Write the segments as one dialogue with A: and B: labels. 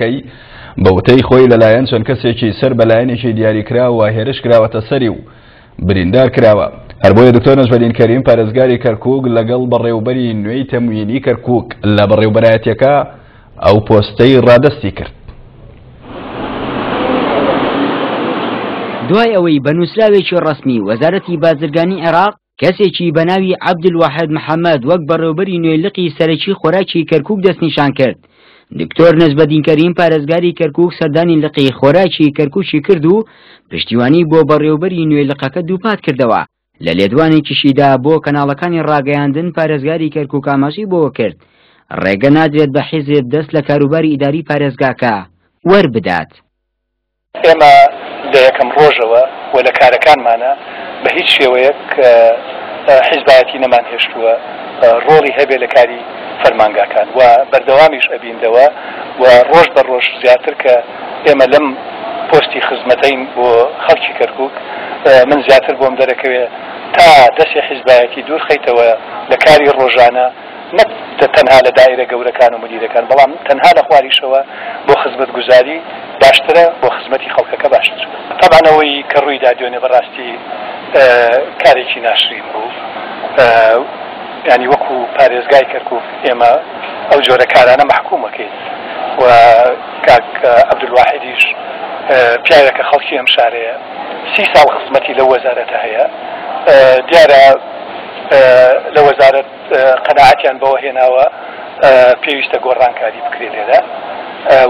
A: کەی بە وتەی خۆی لەلایەن چەند کەسێکی سەر بە لایەنێکی دیاریکراوە هێرش کراوەتە سەری و بریندار کراوە هەر بۆیە دکتۆر نەجمەدین کەریم پارێزگاری کەرکووک لەگەڵ بەڕێوبەری نوێی تەموینی کەرکووک لە بەڕێوبەرایەتیەکە ئەو پۆستەی ڕادەستی کرد
B: دوای ئەوەی بە نووسراوێکی ڕەسمی وەزارەتی بازرگانی عێراق کەسێکی بە ناوی عەبدولواحێد محەمەد وەک بەڕێوبەری نوێی لقی سەرەکی خۆراکی کەرکووک دەستنیشان کرد. دکتۆر نەجمەدین کەریم پارێزگاری کەرکووک سەردانی لقی خۆراکی کەرکووکی کرد و پشتیوانی بۆ بەڕێوبەری نوێی لقەکە دووپات کردەوە. لە لێدوانێکیشیدا بۆ کەناڵەکانی ڕاگەیاندن پارێزگاری کەرکووک ئاماژەی بەوە کرد، ڕێگە نادرێت بە حیزب دەست لە کاروباری ئیداری پارێزگاکە وەربدات.
C: ئێمە لە یەکەم ڕۆژەوە و لە کارەکانمانا بە هیچ شێوەیەک حیزبایەتی نەمانهێشتووە ڕۆڵی هەبێ لە کاری فەرمانگاکان و بەردەوامیش ئەبین لەوە و ڕۆژ بە ڕۆژ زیاتر کە ئێمە لەم پۆستی خزمەتەین بۆ خەڵکی کەرکووک من زیاتر بۆم دەرەکەوێ تا دەسێ حیزبایەتی دوورخەیتەوە لە کاری ڕۆژانە نەک تەنها لە دایرە گەورەکان و مدیرەکان، بەڵام تەنها لە خواریشەوە بۆ خزمەتگوزاری باشترە، بۆ خزمەتی خەڵکەکە باشتر. تەبعەن ئەوەی کە ڕوویدا دوێنێ بەڕاستی کارێکی ناشرین بوو، یانی وەکو پارێزگای کەرکوک ئێمە ئەو جۆرە کارانە مەحکوم ئەکەین و کاک عەبدولواحیدیش پیاوێکە خەڵکی ئەم شارەیە سی ساڵ خزمەتی لەو وەزارەتە هەیە دیارە لە وەزارەت قەناعەتیان بەوە هێناوە پێویستە گۆڕانکاری بکرێت لێرە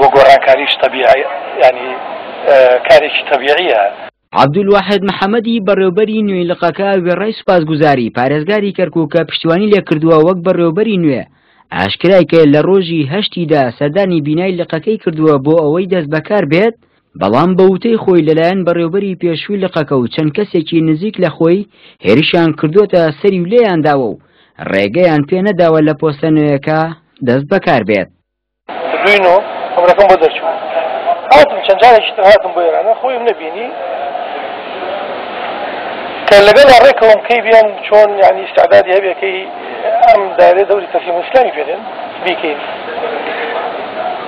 C: و گۆڕانکاریش تەبیعی یانی کارێکی تەبیعیە.
B: عەبدولواحید محەمەدی بەڕێوبەری نوێی لقەکە وێڕای سوپاسگوزاری پارێزگاری کەرکوک کە پشتیوانی لێ کردووە وەک بەڕێوبەری نوێ ئاشکرای کرد لە ڕۆژی هەشتی دا سەردانی بینای لقەکەی کردووە بۆ ئەوەی دەست بەکار بێت بەڵام بە وتەی خۆی لەلایەن بەڕێوبەری پێشووی لقەکە و چەند کەسێکی نزیک لە خۆی هێرشیان کردووەتە سەری و لێیانداوە و ڕێگەیان پێ نەداوە لە پۆستە نوێیەکە دەست بەکار بێت.
C: بووین و عومرەکەم بۆ دەرچوو هاتم چەند جارێکی تر هاتم بۆ ئێرانە خۆیم نەبینی کە لەگەڵا ڕێکەوم کەی بێم چۆن یانی ئیستعدادی هەبێ کەی ئەم دەیەوێ دەوری تەسلیمو ئیسلامی پێ دێن بیکەین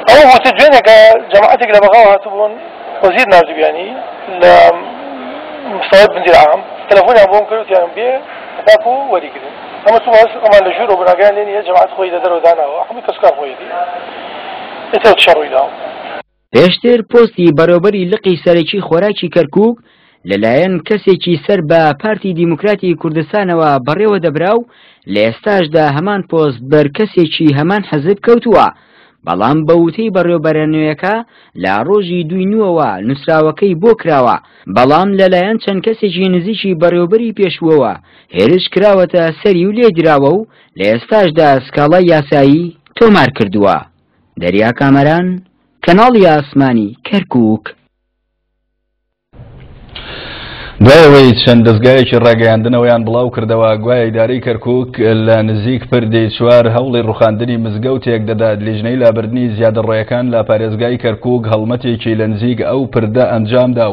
C: ئەو وتە دوێنێکە جەماعەتێک لە بەغاو هاتبوون وەزیر ناردویانی لە مستەوەی بندیرعام تەلەفۆنیان بۆم کردیان بێ تاکو وەریگرن ئەمە تو باس ئەمان لە ژوور و بناگەیان لێ نیە جەماعەت خۆی لە دەرەوە داناوە هەمووی کەسکار خۆیدی ئێتە شەڕووی داوە
B: پێشتر پۆستی بەڕێوبەری لقی سەرەکی خۆراکی کەرکوک لەلایەن کەسێکی سەر بە پارتی دیموکراتی کوردستانەوە بەڕێوە دەبرا و لە ئێستاشدا هەمان پۆست بەر کەسێکی هەمان حزب کەوتووە، بەڵام بە وتەی بەڕێوبەرە نوێیەکە لە ڕۆژی دووی نووەوە نوسراوەکەی بۆ کراوە، بەڵام لەلایەن چەند کەسێکی نزیکی بەڕێوبەری پێشووەوە هێرش کراوەتە سەری و لێیدراوە و لە ئێستاشدا سکاڵای یاسایی تۆمار کردووە. دەریا کامەران، کەناڵی ئاسمانی کەرکووک.
A: دوای ئەوەی چەند دەزگایەکی ڕاگەیاندنەوەیان بڵاوکردەوە گوایە ئیدارەی کەرکووک لە نزیک پردی چوار هەوڵی ڕوخاندنی مزگەوتێک دەدات، لیژنەی لابردنی زیادەڕۆیەکان لە پارێزگای کەرکووک هەڵمەتێکی لە نزیک ئەو پردە ئەنجامدا و